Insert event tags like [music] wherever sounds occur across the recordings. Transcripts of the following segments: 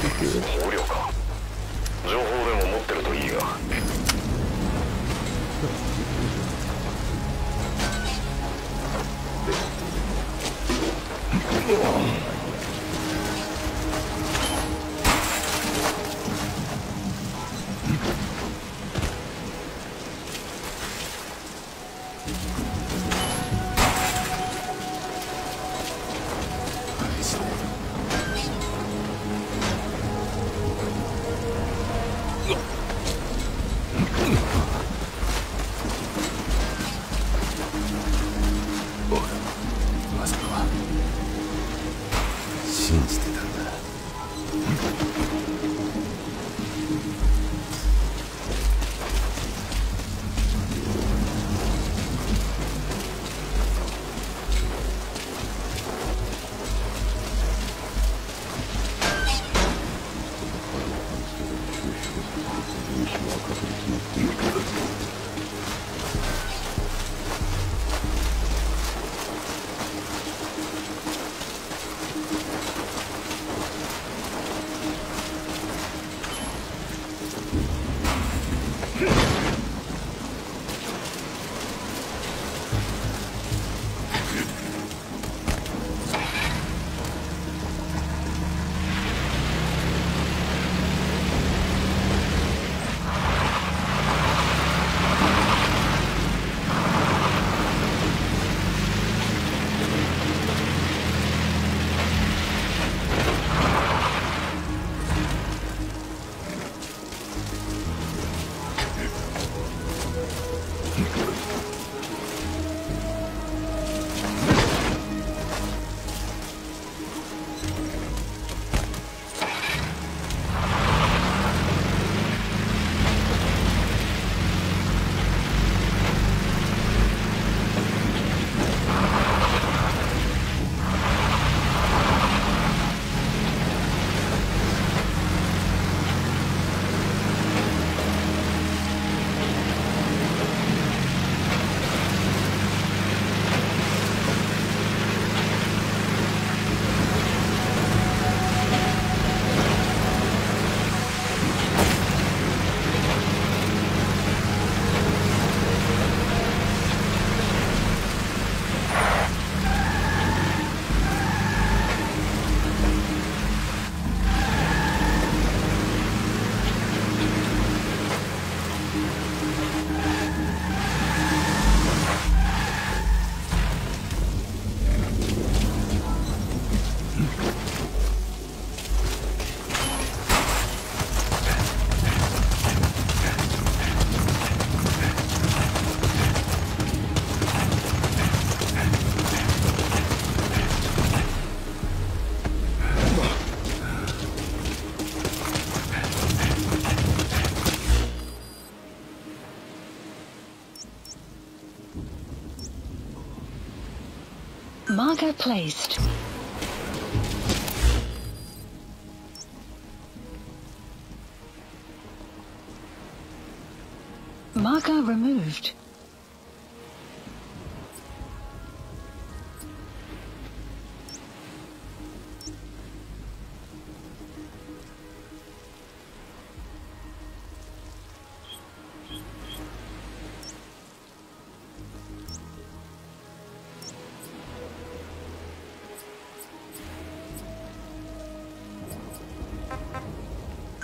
捕虜か情報でも持ってるといいが。ま [laughs] Marker placed. Marker removed.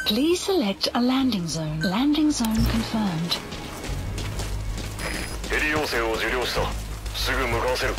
Please select a landing zone. Landing zone confirmed. ヘリ要請を受領したすぐ向かわせる